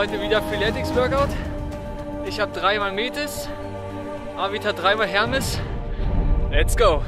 heute wieder Calisthenics Workout. Ich habe dreimal Metis, Avita hat dreimal Hermes. Let's go!